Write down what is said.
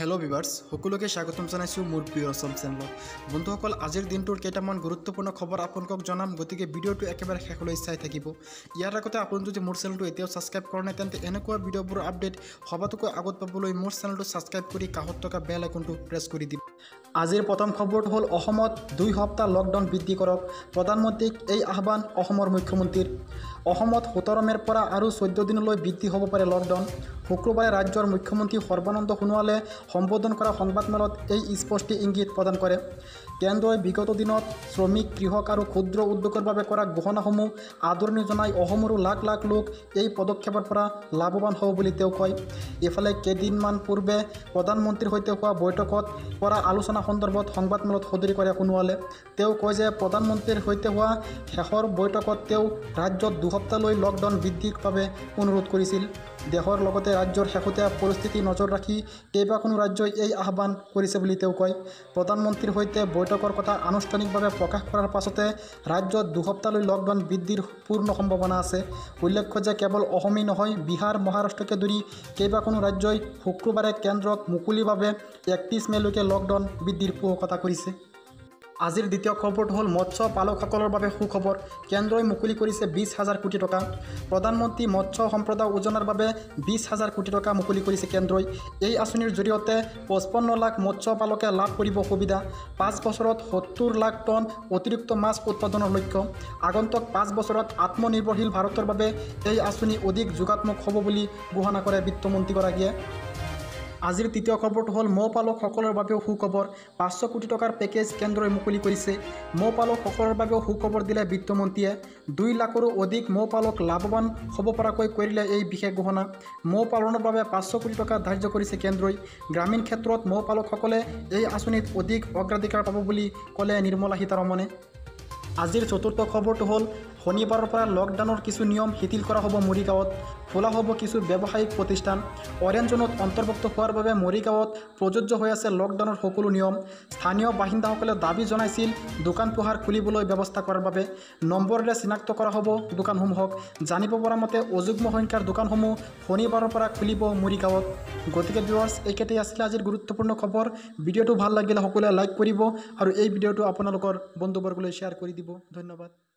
Hello ভিভাৰ্ছ সকলোকে স্বাগতম জনাইছোঁ মোৰ প্ৰিয় অসম চেনেলত বন্ধুসকল আজিৰ দিনটোৰ কেইটামান গুৰুত্বপূৰ্ণ খবৰ আপোনালোকক জনাম গতিকে ভিডিঅ'টো একেবাৰে শেষলৈ চাই থাকিব। ইয়াৰ আগতে আপুনি যদি মোৰ চেনেলটো এতিয়াও ছাবস্ক্ৰাইব কৰা নাই তেন্তে এনেকুৱা ভিডিঅ'বোৰৰ আপডেট সবাতোকৈ আগত পাবলৈ মোৰ চেনেলটো ছাবস্ক্ৰাইব কৰি কাষত থকা বেল আইকনটো প্ৰেছ কৰি দিব আজিৰ প্ৰথম খবৰটো হ'ল অসমত দুই সপ্তাহ লকডাউন বৃদ্ধি কৰক প্ৰধানমন্ত্ৰীক এই আহ্বান অসমৰ মুখ্যমন্ত্ৰীৰ। অসমত সোতৰ মে'ৰ পৰা আৰু চৈধ্য দিনলৈ বৃদ্ধি হ'ব পাৰে লকডাউন শুক্ৰবাৰে ৰাজ্যৰ মুখ্যমন্ত্ৰী সৰ্বানন্দ সোণোৱালে সম্বোধন কৰা সংবাদমেলত এই স্পষ্টি ইংগিত প্ৰদান কৰে। কেন্দ্ৰই বিগত দিনত শ্ৰমিক কৃষক আৰু ক্ষুদ্ৰ উদ্যোগৰ বাবে কৰা ঘোষণাসমূহ আদৰণি জনাই অসমৰো লাখ লাখ লোক এই পদক্ষেপৰ পৰা লাভৱান হ'ব বুলি তেওঁ কয়। ইফালে কেইদিনমান পূৰ্বে প্ৰধানমন্ত্ৰীৰ সৈতে হোৱা বৈঠকত কৰা আলোচনা সন্দৰ্ভত সংবাদমেলত সদৰি কৰে সোণোৱালে। তেওঁ কয় যে প্ৰধানমন্ত্ৰীৰ সৈতে হোৱা শেষৰ বৈঠকত তেওঁ ৰাজ্যত দুসপ্তাহলৈ লকডাউন বৃদ্ধিৰ বাবে অনুৰোধ কৰিছিল। দেশৰ লগতে ৰাজ্যৰ শেহতীয়া পৰিস্থিতি নজৰ ৰাখি কেইবাখনো ৰাজ্যই এই আহ্বান কৰিছে বুলি তেওঁ কয়। প্ৰধানমন্ত্ৰীৰ সৈতে বৈঠকৰ কথা আনুষ্ঠানিকভাৱে প্ৰকাশ কৰাৰ পাছতে ৰাজ্যত দুসপ্তাহলৈ লকডাউন বৃদ্ধিৰ পূৰ্ণ সম্ভাৱনা আছে। উল্লেখ্য যে কেৱল অসমেই নহয় বিহাৰ মহাৰাষ্ট্ৰকে ধৰি কেইবাখনো ৰাজ্যই শুক্ৰবাৰে কেন্দ্ৰক মুকলিভাৱে একত্ৰিছ মে'লৈকে লকডাউন বৃদ্ধিৰ পোষকতা কৰিছে। আজিৰ দ্বিতীয় খবৰটো হ'ল মৎস্য পালকসকলৰ বাবে সুখবৰ। কেন্দ্ৰই মুকলি কৰিছে বিছ হাজাৰ কোটি টকা। প্ৰধানমন্ত্ৰী মৎস্য সম্প্ৰদায় যোজনাৰ বাবে বিছ হাজাৰ কোটি টকা মুকলি কৰিছে কেন্দ্ৰই। এই আঁচনিৰ জৰিয়তে পঁচপন্ন লাখ মৎস্য পালকে লাভ কৰিব সুবিধা। পাঁচ বছৰত সত্তৰ লাখ টন অতিৰিক্ত মাছ উৎপাদনৰ লক্ষ্য। আগন্তুক পাঁচ বছৰত আত্মনিৰ্ভৰশীল ভাৰতৰ বাবে এই আঁচনি অধিক যোগাত্মক হ'ব বুলি ঘোষণা কৰে বিত্তমন্ত্ৰীগৰাকীয়ে। আজিৰ তৃতীয় খবৰটো হ'ল মৌ পালকসকলৰ বাবেও সুখবৰ। পাঁচশ কোটি টকাৰ পেকেজ কেন্দ্ৰই মুকলি কৰিছে। মৌ পালকসকলৰ বাবেও সুখবৰ দিলে বিত্তমন্ত্ৰীয়ে। দুই লাখৰো অধিক মৌ পালক লাভৱান হ'ব পৰাকৈ কৰিলে এই বিশেষ ঘোষণা। মৌ পালনৰ বাবে পাঁচশ কোটি টকা ধাৰ্য কৰিছে কেন্দ্ৰই। গ্ৰামীণ ক্ষেত্ৰত মৌ পালকসকলে এই আঁচনিত অধিক অগ্ৰাধিকাৰ পাব বুলি ক'লে নিৰ্মলা সীতাৰমণে। আজিৰ চতুৰ্থ খবৰটো হ'ল শনিবাৰৰ পৰা লকডাউনৰ কিছু নিয়ম শিথিল কৰা হ'ব মৰিগাঁৱত খোলা হ'ব কিছু ব্যৱসায়িক প্ৰতিষ্ঠান। অৰেঞ্জ জোনত অন্তৰ্ভুক্ত হোৱাৰ বাবে মৰিগাঁৱত প্ৰযোজ্য হৈ আছে লকডাউনৰ সকলো নিয়ম। স্থানীয় বাসিন্দাসকলে দাবী জনাইছিল দোকান পোহাৰ খুলিবলৈ ব্যৱস্থা কৰাৰ বাবে। নম্বৰেৰে চিনাক্ত কৰা হ'ব দোকানসমূহক। জানিব পৰা মতে অযুগ্ম সংখ্যাৰ দোকানসমূহ শনিবাৰৰ পৰা খুলিব মৰিগাঁৱত। গতিকে ভিউৱাৰ্ছ এইকেইটাই আছিলে আজিৰ গুৰুত্বপূৰ্ণ খবৰ। ভিডিঅ'টো ভাল লাগিলে সকলোৱে লাইক কৰিব আৰু এই ভিডিঅ'টো আপোনালোকৰ বন্ধুবৰ্গলৈ শ্বেয়াৰ কৰি দিব। ধন্যবাদ।